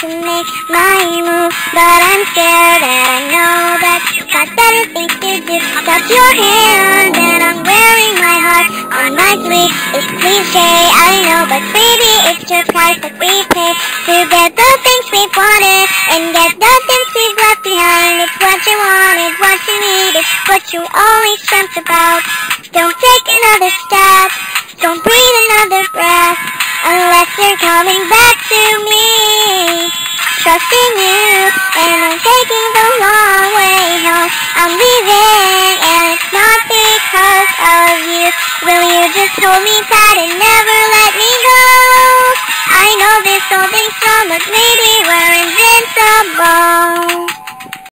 to make my move. But I'm scared and I know that you got better things to do. Touch your hand and I'm wearing my heart on my sleeve. It's cliche, I know, but baby, it's just price that we pay To get the things we wanted and get the things we've left behind. It's what you wanted, what you needed, what you always dreamt about. Don't take coming back to me. Trusting you and I'm taking the long way. Home I'm leaving and it's not because of you. Will you just hold me tight and never let me go? I know this whole thing's from a